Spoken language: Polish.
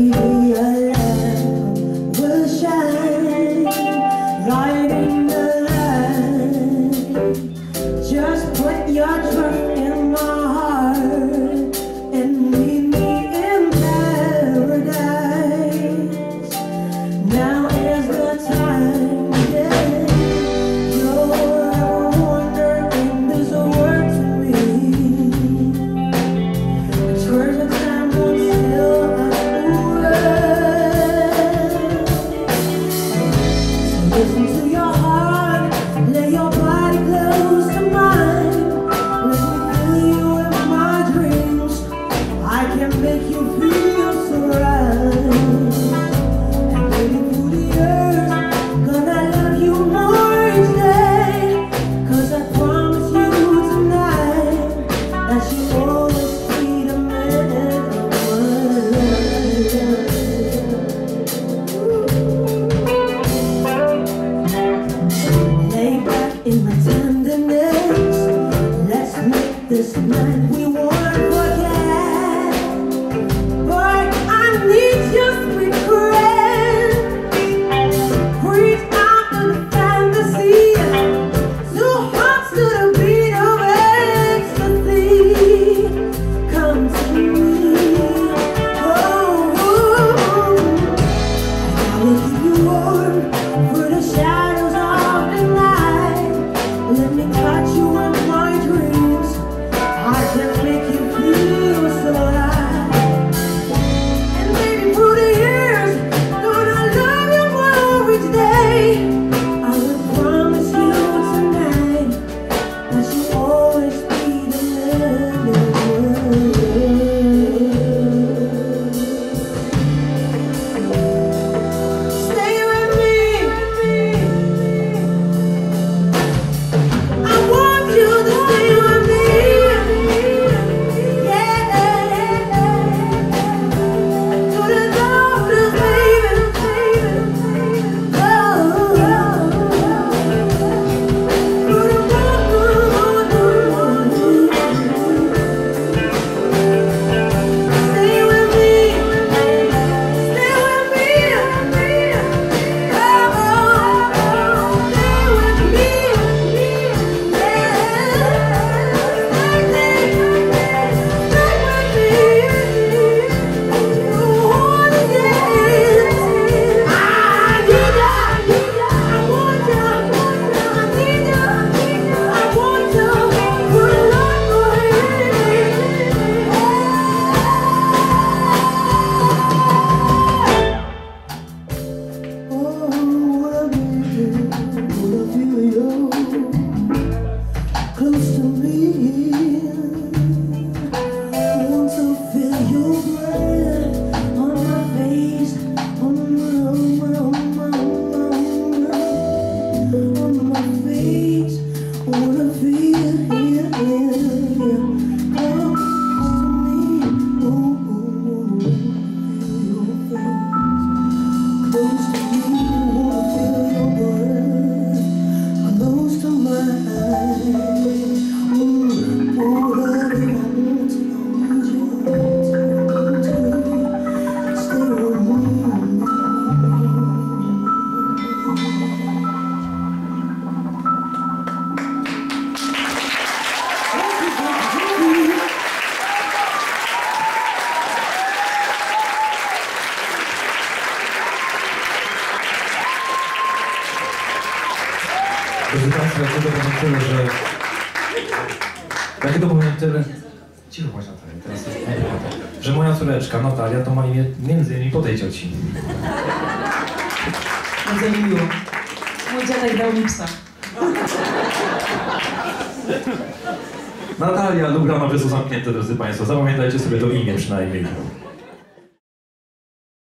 you. Drodzy Państwo, ja tylko powiem tyle, że... Ja tylko powiem tyle... Cicho bądź Natalia, teraz jest... Że moja córeczka Natalia to ma imię między innymi po tej cioci. Bardzo mi miło. Mój dziadek dał mi psa. Natalia Lubrana, Wysu Zamknięte, drodzy Państwo. Zapamiętajcie sobie to imię przynajmniej.